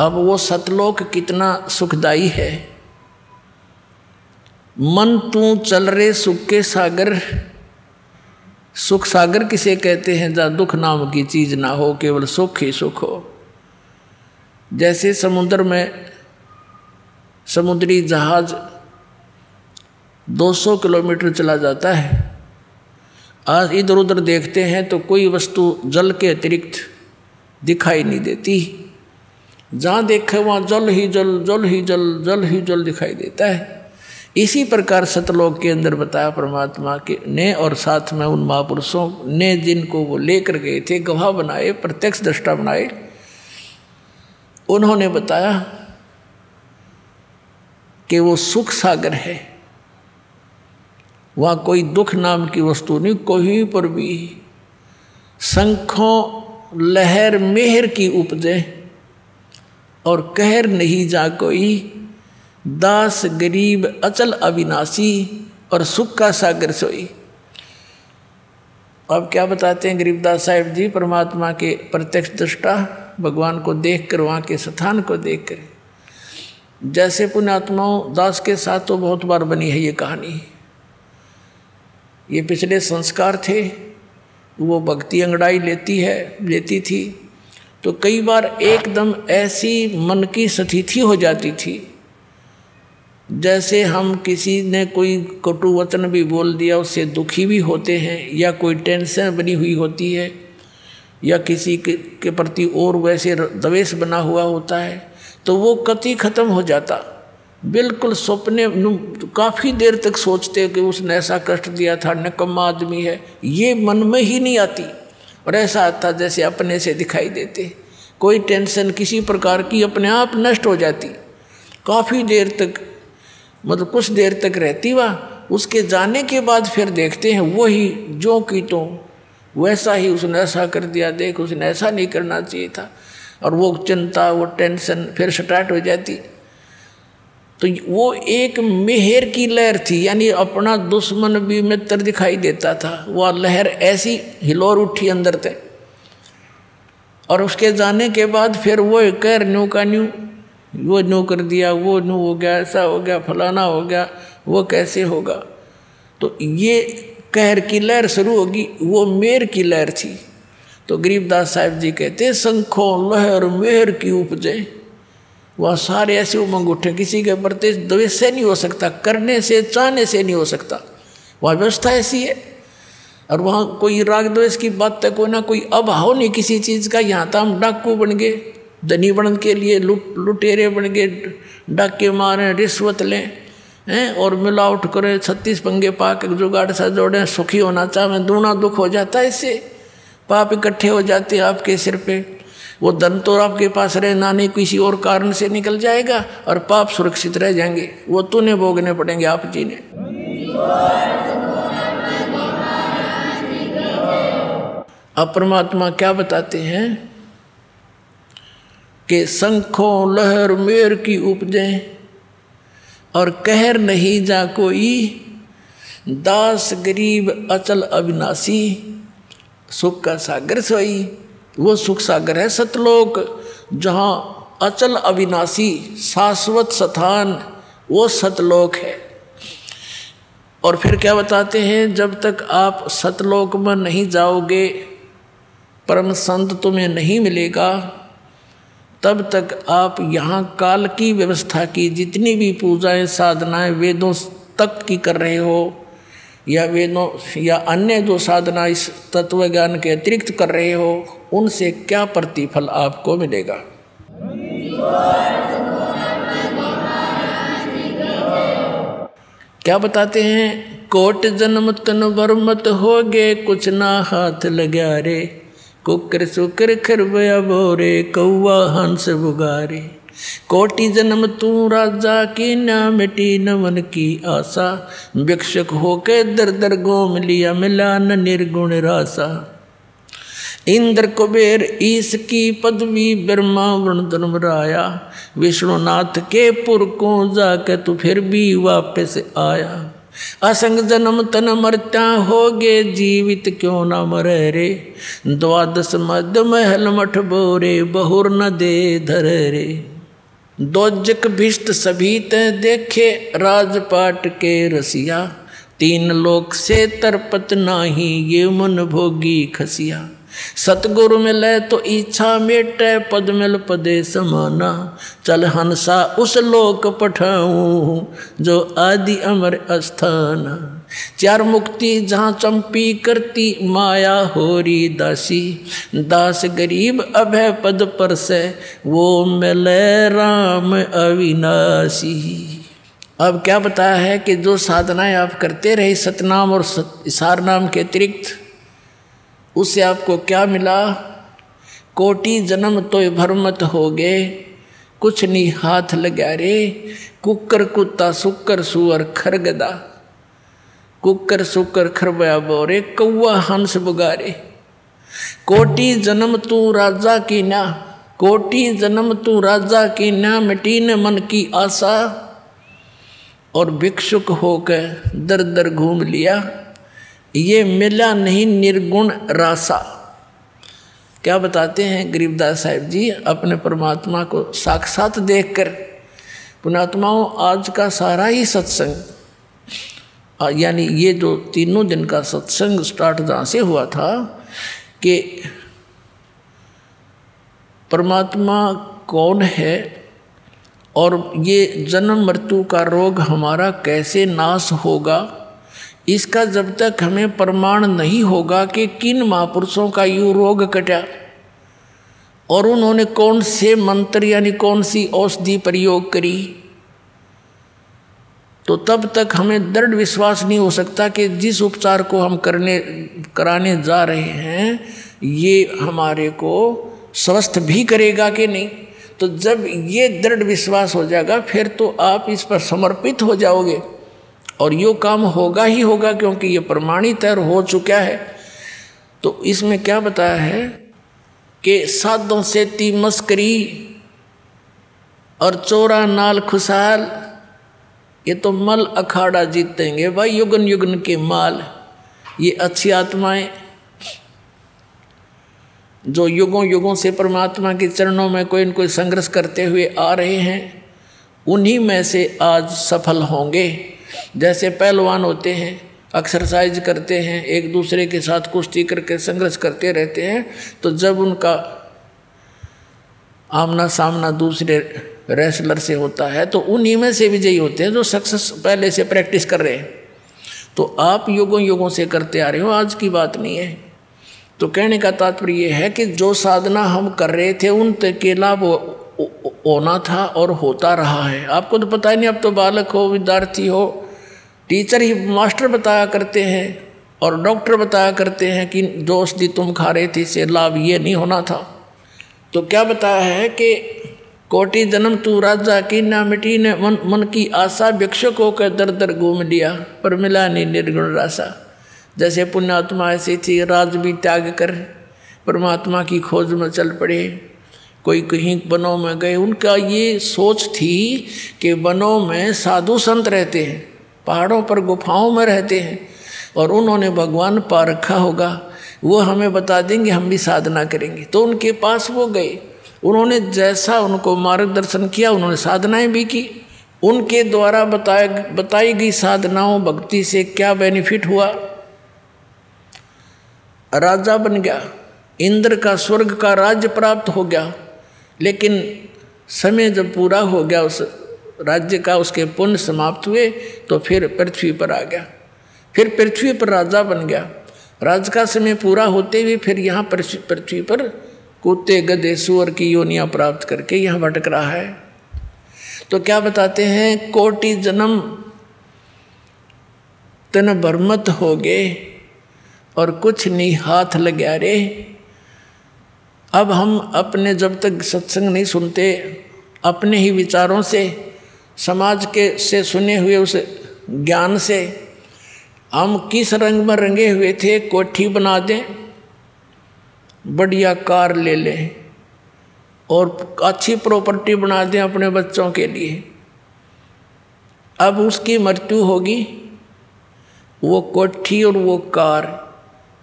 अब वो सतलोक कितना सुखदाई है। मन तू चल रे सुख के सागर। सुख सागर किसे कहते हैं? जहाँ दुख नाम की चीज़ ना हो, केवल सुख ही सुख हो। जैसे समुद्र में समुद्री जहाज़ 200 किलोमीटर चला जाता है। आज इधर उधर देखते हैं तो कोई वस्तु जल के अतिरिक्त दिखाई नहीं देती। जहाँ देखे वहाँ जल ही जल जल ही जल जल ही जल दिखाई देता है। इसी प्रकार सतलोक के अंदर बताया परमात्मा के ने और साथ में उन महापुरुषों ने जिनको वो लेकर गए थे, गवाह बनाए, प्रत्यक्ष दृष्टा बनाए, उन्होंने बताया कि वो सुख सागर है। वहाँ कोई दुख नाम की वस्तु नहीं कहीं पर भी। शंखों लहर मेहर की उपजे। और कहर नहीं जा कोई। दास गरीब अचल अविनाशी और सुख का सागर सोई। अब क्या बताते हैं गरीबदास साहिब जी, परमात्मा के प्रत्यक्ष दृष्टा, भगवान को देख कर वहाँ के स्थान को देख कर जैसे पुण्यात्माओं दास के साथ तो बहुत बार बनी है ये कहानी। ये पिछले संस्कार थे, वो भक्ति अंगड़ाई लेती है, लेती थी। तो कई बार एकदम ऐसी मन की स्थिति हो जाती थी जैसे हम किसी ने कोई कटु वचन भी बोल दिया उससे दुखी भी होते हैं या कोई टेंशन बनी हुई होती है या किसी के, के प्रति और वैसे दवेश बना हुआ होता है तो वो कति खत्म हो जाता। बिल्कुल सपने काफ़ी देर तक सोचते कि उसने ऐसा कष्ट दिया था नकम्मा आदमी है ये मन में ही नहीं आती। और ऐसा आता जैसे अपने से दिखाई देते। कोई टेंशन किसी प्रकार की अपने आप नष्ट हो जाती। काफ़ी देर तक मतलब कुछ देर तक रहती वह। उसके जाने के बाद फिर देखते हैं, वही जो की तो वैसा ही उसने ऐसा कर दिया। देख, उसने ऐसा नहीं करना चाहिए था। और वो चिंता, वो टेंशन फिर स्टार्ट हो जाती। तो वो एक मेहर की लहर थी, यानी अपना दुश्मन भी मित्र दिखाई देता था। वह लहर ऐसी हिलोर उठी अंदर थे और उसके जाने के बाद फिर वो कर न्यू का न्यू, वो न्यू कर दिया, वो न्यू हो गया, ऐसा हो गया, फलाना हो गया, वो कैसे होगा? तो ये कहर की लहर शुरू होगी, वो मेर की लहर थी। तो गरीबदास साहब जी कहते, शंखों लहर मेहर की उपजे। वह सारे ऐसे उमंग उठे, किसी के प्रति द्वेष से नहीं हो सकता, करने से, चाहने से नहीं हो सकता। वह व्यवस्था ऐसी है। और वहाँ कोई राग द्वेष की बात तक कोई ना, कोई अभाव नहीं किसी चीज़ का। यहाँ तो हम डाकू बन गए, धनी बन के लिए लुट, लुटेरे बन गए, डाके मारें, रिश्वत लें, हैं, और मिलावट करें, छत्तीस पंगे पाक के जुगाड़ सा जोड़ें, सुखी होना चाहें, दूना दुख हो जाता है इससे। पाप इकट्ठे हो जाते हैं आपके सिर पे। वो धन तो आपके पास रहना नहीं, किसी और कारण से निकल जाएगा और पाप सुरक्षित रह जाएँगे। वो तूने भोगने पड़ेंगे आप जी ने। अब परमात्मा क्या बताते हैं कि शंखों, लहर, मेर की उपजे और कहर नहीं जा कोई। दास, गरीब, अचल, अविनाशी, सुख का सागर सोई। वो सुख सागर है। सतलोक, जहाँ अचल अविनाशी, शाश्वत स्थान, वो सतलोक है। और फिर क्या बताते हैं, जब तक आप सतलोक में नहीं जाओगे, परम संत तुम्हें नहीं मिलेगा, तब तक आप यहाँ काल की व्यवस्था की जितनी भी पूजाएँ, साधनाएँ, वेदों तक की कर रहे हो या वेदों या अन्य जो साधना इस तत्व ज्ञान के अतिरिक्त कर रहे हो, उनसे क्या प्रतिफल आपको मिलेगा? क्या बताते हैं? कोट जन्म तन वर्मत हो गे कुछ ना हाथ लगा रे। कुकर सुकर खरबया बोरे कौआ हंस बुगारे। कोटि जन्म तू राजा की न मिटी न मन की आशा। भिक्षक होके दर दर गोम लिया मिला न निर्गुण रासा इंद्र कुबेर ईस की पदवी ब्रह्मा वर्ण धर्म राया। विष्णुनाथ के पुर को जाके तू फिर भी वापस आया। असंग जन्म तन मरता हो गे जीवित क्यों न मरे रे? द्वादश मध्य महल मठ बोरे बहुर न दे धर रे। दोजक भिष्ट सभी ते देखे राजपाट के रसिया। तीन लोक से तरपत नाही ये मन भोगी खसिया। सतगुरु मिले तो इच्छा मेटे, पद मिल पदे समाना। चल हंसा उस लोक पठाऊं, जो आदि अमर अस्थान। चार मुक्ति जहाँ चंपी करती, माया होरी दासी। दास गरीब अभय पद पर से, वो मिले राम अविनाशी। अब क्या बताया है कि जो साधनाएँ आप करते रहे, सतनाम और सार नाम के अतिरिक्त उससे आपको क्या मिला? कोटि जन्म तो भरमत हो गए कुछ नहीं हाथ लगा रे। कुकर कुत्ता सुकर सुअर खरगदा कुकर सुकर खरबया बोरे कौआ हंस बुगारे। कोटि जन्म तू राजा की ना। कोटि जन्म तू राजा की ना। मिटी न मन की आशा। और भिक्षुक होकर दर दर घूम लिया। ये मिला नहीं निर्गुण रासा। क्या बताते हैं गरीबदास साहिब जी, अपने परमात्मा को साक्षात देखकर पुणात्माओं आज का सारा ही सत्संग यानी ये जो तीनों दिन का सत्संग स्टार्ट जहाँ से हुआ था कि परमात्मा कौन है और ये जन्म मृत्यु का रोग हमारा कैसे नाश होगा इसका जब तक हमें प्रमाण नहीं होगा कि किन महापुरुषों का यू रोग कटा और उन्होंने कौन से मंत्र यानी कौन सी औषधि प्रयोग करी तो तब तक हमें दृढ़ विश्वास नहीं हो सकता कि जिस उपचार को हम करने, कराने जा रहे हैं, ये हमारे को स्वस्थ भी करेगा कि नहीं। तो जब ये दृढ़ विश्वास हो जाएगा, फिर तो आप इस पर समर्पित हो जाओगे। और यो काम होगा ही होगा क्योंकि ये प्रमाणित है और हो चुका है। तो इसमें क्या बताया है कि साधों से ती मस्करी और चोरा नाल खुशहाल ये तो मल अखाड़ा जीतेंगे। भाई युगन युगन के माल, ये अच्छी आत्माएँ, जो युगों युगों से परमात्मा के चरणों में कोई न कोई संघर्ष करते हुए आ रहे हैं, उन्हीं में से आज सफल होंगे। जैसे पहलवान होते हैं एक्सरसाइज करते हैं, एक दूसरे के साथ कुश्ती करके, संघर्ष करते रहते हैं तो जब उनका आमना सामना दूसरे रेसलर से होता है तो उन्हीं में से विजयी होते हैं जो सक्सेस पहले से प्रैक्टिस कर रहे हैं। तो आप युगों युगों से करते आ रहे हो, आज की बात नहीं है। तो कहने का तात्पर्य यह है कि जो साधना हम कर रहे थे उन के लाभ होना था और होता रहा है। आपको तो पता ही नहीं, अब तो बालक हो, विद्यार्थी हो। टीचर ही मास्टर बताया करते हैं और डॉक्टर बताया करते हैं कि जो औषधि तुम खा रहे थे, इससे लाभ ये नहीं होना था। तो क्या बताया है कि कोटि जन्म तू राजा की ना मिटी ने मन मन की आशा भिक्षुकों के दर दर घूम लिया, पर मिला नहीं निर्गुण राशा। जैसे पुण्यात्मा ऐसी थी, राज भी त्याग कर परमात्मा की खोज में चल पड़े। कोई कहीं वनों में गए, उनका ये सोच थी कि वनों में साधु संत रहते हैं, पहाड़ों पर गुफाओं में रहते हैं, और उन्होंने भगवान पा रखा होगा, वो हमें बता देंगे, हम भी साधना करेंगे। तो उनके पास वो गए। उन्होंने जैसा उनको मार्गदर्शन किया, उन्होंने साधनाएँ भी की। उनके द्वारा बताए, बताई गई साधनाओं, भक्ति से क्या बेनिफिट हुआ? राजा बन गया। इंद्र का स्वर्ग का राज्य प्राप्त हो गया। लेकिन समय जब पूरा हो गया, उस राज्य का उसके पुण्य समाप्त हुए तो फिर पृथ्वी पर आ गया। फिर पृथ्वी पर राजा बन गया। राज का समय पूरा होते हुए फिर यहाँ पृथ्वी पर कुत्ते गधे, सुअर की योनियाँ प्राप्त करके यहाँ भटक रहा है। तो क्या बताते हैं, कोटि जन्म तन बरमत हो गए और कुछ नहीं हाथ लग्या रे अब हम अपने जब तक सत्संग नहीं सुनते, अपने ही विचारों से, समाज के से सुने हुए उस ज्ञान से, हम किस रंग में रंगे हुए थे, कोठी बना दें, बढ़िया कार ले लें, और अच्छी प्रॉपर्टी बना दें अपने बच्चों के लिए। अब उसकी मृत्यु होगी, वो कोठी और वो कार,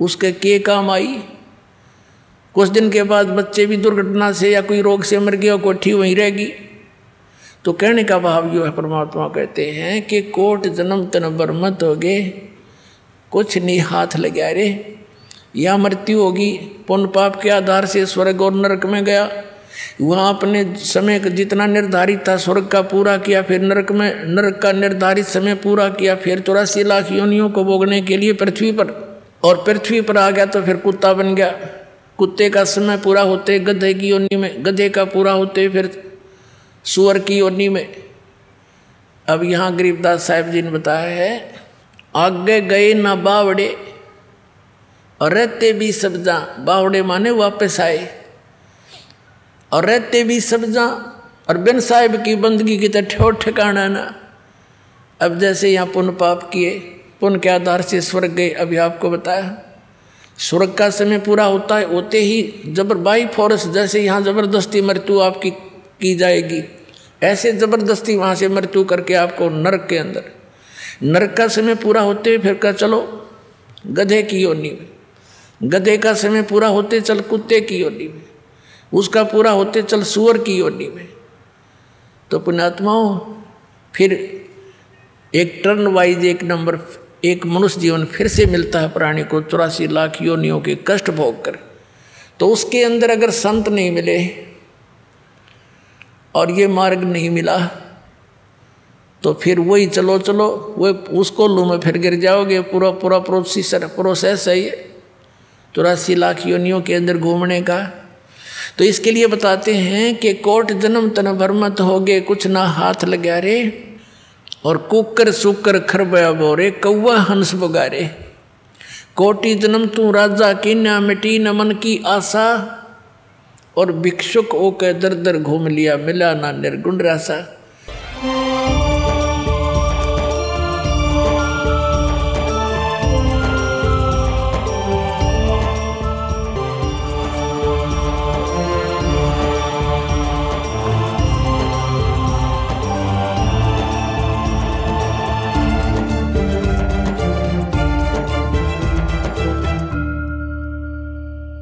उसके के काम आई? कुछ दिन के बाद बच्चे भी दुर्घटना से या कोई रोग से मर गया कोठी वहीं रहेगी तो कहने का भाव यो है, परमात्मा कहते हैं कि कोट जन्म तन बरमत हो गए कुछ नहीं हाथ लगा रे। या मृत्यु होगी, पुण्य पाप के आधार से स्वर्ग और नरक में गया। वहाँ अपने समय जितना निर्धारित था, स्वर्ग का पूरा किया, फिर नरक में, नरक का निर्धारित समय पूरा किया, फिर चौरासी लाख योनियों को भोगने के लिए पृथ्वी पर। और पृथ्वी पर आ गया तो फिर कुत्ता बन गया। कुत्ते का समय पूरा होते, गधे की ओनी में, गधे का पूरा होते, फिर सुअर की ओनी में। अब यहाँ गरीबदास साहब जी ने बताया है, आगे गए ना बावड़े और रहते भी सब्जा बावड़े माने वापस आए। और रहते भी सब्जा और बिन साहिब की बंदगी की तो ठोर ठिकाना ना। अब जैसे यहाँ पुण्य पाप किए, पुण्य के आधार से स्वर्ग गए, अभी आपको बताया। स्वर्ग का समय पूरा होता है, होते ही जबर बाई फोर्स जैसे यहाँ ज़बरदस्ती मृत्यु आपकी की जाएगी। ऐसे ज़बरदस्ती वहाँ से मृत्यु करके आपको नरक के अंदर। नरक का समय पूरा होते हुए फिर कहा, चलो, गधे की योनि में। गधे का समय पूरा होते चल कुत्ते की योनि में। उसका पूरा होते चल सुअर की योनि में। तो पुण्यात्माओं, फिर एक टर्न वाइज एक नंबर एक मनुष्य जीवन फिर से मिलता है प्राणी को, चौरासी लाख योनियों के कष्ट भोग कर। तो उसके अंदर अगर संत नहीं मिले और ये मार्ग नहीं मिला तो फिर वही चलो चलो वो उसको लू में फिर गिर जाओगे। पूरा पूरा प्रोसीसर प्रोसेस है ये। चौरासी लाख योनियों के अंदर घूमने का। तो इसके लिए बताते हैं कि कोट जन्म तन भरमत हो गए कुछ ना हाथ लगा रे और कुकर सुकर खरबया बोरे कौआ हंस बगारे। कोटि जन्म तू राजा की न मिटी न मन की आशा, और भिक्षुक ओ के दर दर घूम लिया मिला ना निर्गुण रासा